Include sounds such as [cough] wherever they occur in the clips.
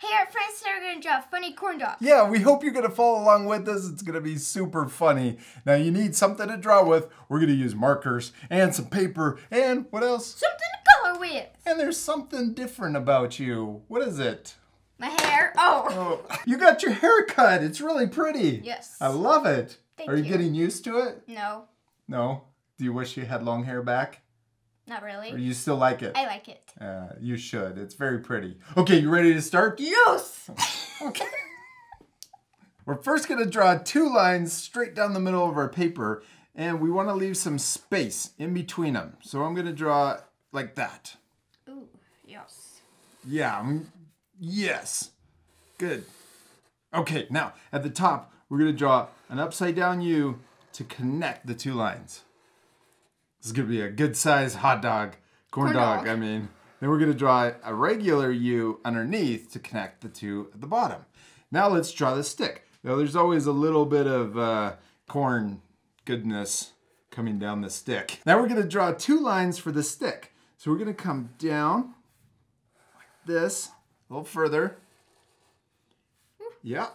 Hey, our friends today are gonna draw funny corn dog. Yeah, we hope you're gonna follow along with us. It's gonna be super funny. Now you need something to draw with. We're gonna use markers and some paper and what else? Something to color with. And there's something different about you. What is it? My hair. Oh. Oh, you got your hair cut. It's really pretty. Yes. I love it. Thank Are you, you. getting used to it? No, No. Do you wish you had long hair back? Not Or really. you still like it? I like it. Uh, you should. It's very pretty. Okay, you ready to start? Yes. [laughs] Okay. We're first going to draw two lines straight down the middle of our paper, and we want to leave some space in between them. So I'm going to draw like that. Ooh, yes. Yeah, mm, yes. Good. Okay, now at the top, we're going to draw an upside down U to connect the two lines. This is to be a good sized hot dog, corn, Corn dog, dog. I mean. Then we're going to draw a regular U underneath to connect the two at the bottom. Now let's draw the stick. Now there's always a little bit of uh, corn goodness coming down the stick. Now we're going to draw two lines for the stick. So we're going to come down like this, a little further. Yeah,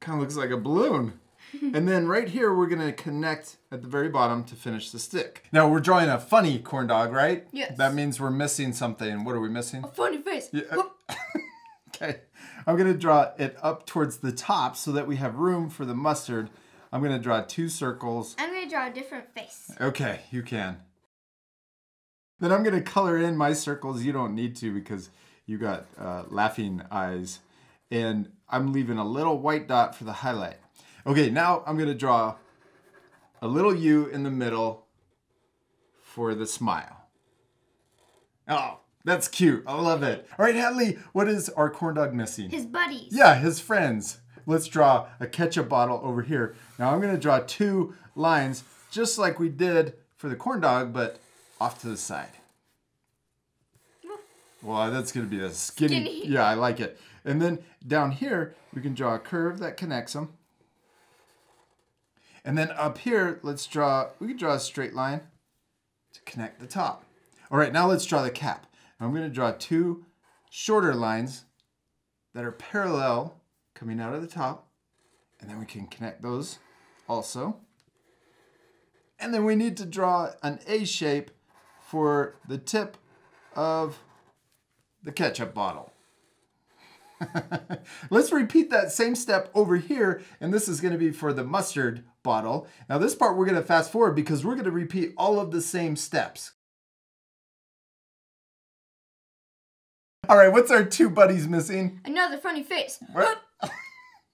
kind of looks like a balloon. [laughs] and then right here, we're gonna connect at the very bottom to finish the stick. Now we're drawing a funny corn dog, right? Yes. That means we're missing something. What are we missing? A funny face. Yeah. [laughs] Okay. I'm gonna draw it up towards the top so that we have room for the mustard. I'm gonna draw two circles. I'm gonna draw a different face. Okay, you can. Then I'm gonna color in my circles. You don't need to because you got uh, laughing eyes. And I'm leaving a little white dot for the highlight. Okay, now I'm gonna draw a little U in the middle for the smile. Oh, that's cute. I love it. All right, Hadley, what is our corn dog missing? His buddies. Yeah, his friends. Let's draw a ketchup bottle over here. Now I'm gonna draw two lines just like we did for the corn dog, but off to the side. Well, that's gonna be a skinny. Skinny. Yeah, I like it. And then down here, we can draw a curve that connects them. And then up here, let's draw, we can draw a straight line to connect the top. All right, now let's draw the cap. I'm gonna draw two shorter lines that are parallel coming out of the top. And then we can connect those also. And then we need to draw an A shape for the tip of the ketchup bottle. [laughs] Let's repeat that same step over here, and this is going to be for the mustard bottle. Now this part we're going to fast forward because we're going to repeat all of the same steps. All right, what's our two buddies missing? Another funny face. What? [laughs]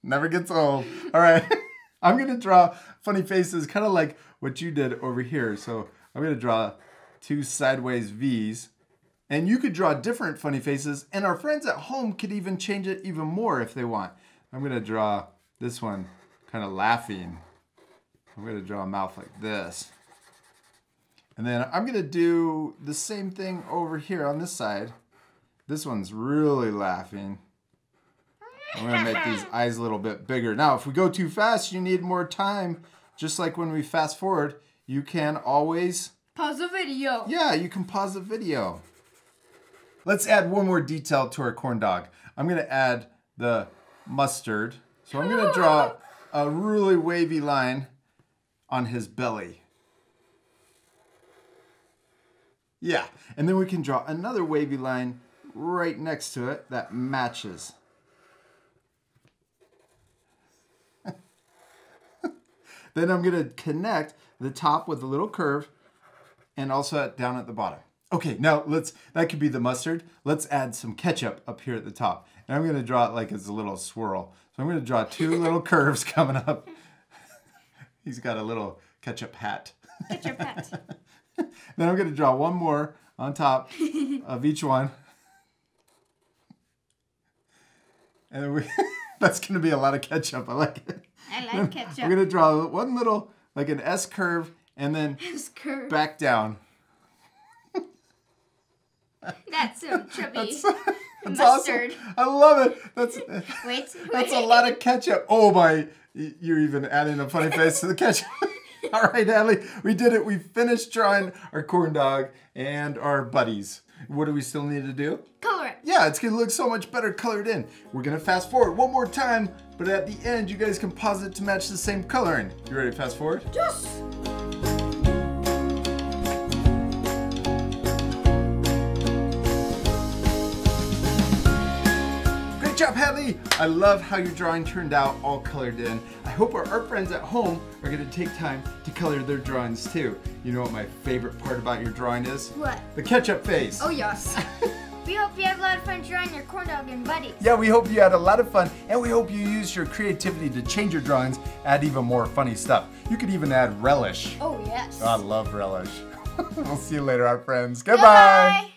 Never gets old. All right. [laughs] I'm going to draw funny faces, kind of like what you did over here. So I'm going to draw two sideways V's. And you could draw different funny faces. And our friends at home could even change it even more if they want. I'm going to draw this one kind of laughing. I'm to draw a mouth like this. And then I'm going to do the same thing over here on this side. This one's really laughing. I'm gonna make these [laughs] eyes a little bit bigger. Now, if we go too fast, you need more time. Just like when we fast forward, you can always, Pause the video. yeah, you can pause the video. Let's add one more detail to our corn dog. I'm gonna add the mustard. So I'm gonna draw a really wavy line on his belly. Yeah, and then we can draw another wavy line right next to it that matches. Then I'm gonna connect the top with a little curve and also down at the bottom. Okay, now let's, that could be the mustard. Let's add some ketchup up here at the top. And I'm gonna draw it like it's a little swirl. So I'm gonna draw two [laughs] little curves coming up. [laughs] He's got a little ketchup hat. Your pet. [laughs] Then I'm gonna draw one more on top of each one. And we, that's gonna be a lot of ketchup. I like it. I like ketchup. We're gonna draw one little, like an S curve, and then His curve. back down. [laughs] That's so chubby. That's, [laughs] that's Mustard. awesome. I love it. That's Wait. [laughs] that's a lot of ketchup. Oh my! You're even adding a funny face to the ketchup. All right, Hadley, we did it. We finished drawing our corn dog and our buddies. What do we still need to do? Color it. Yeah, it's gonna look so much better colored in. We're gonna fast forward one more time, but at the end, you guys can pause it to match the same coloring. You ready to fast forward? Yes. Job, Hadley! I love how your drawing turned out all colored in. I hope our art friends at home are gonna take time to color their drawings too. You know what my favorite part about your drawing is? What? The ketchup face. Oh, yes. [laughs] we hope you have a lot of fun drawing your corn dog and buddies. Yeah, we hope you had a lot of fun, and we hope you use your creativity to change your drawings, add even more funny stuff. You could even add relish. Oh, yes. I love relish. [laughs] we'll see you later, our friends. Goodbye. Goodbye.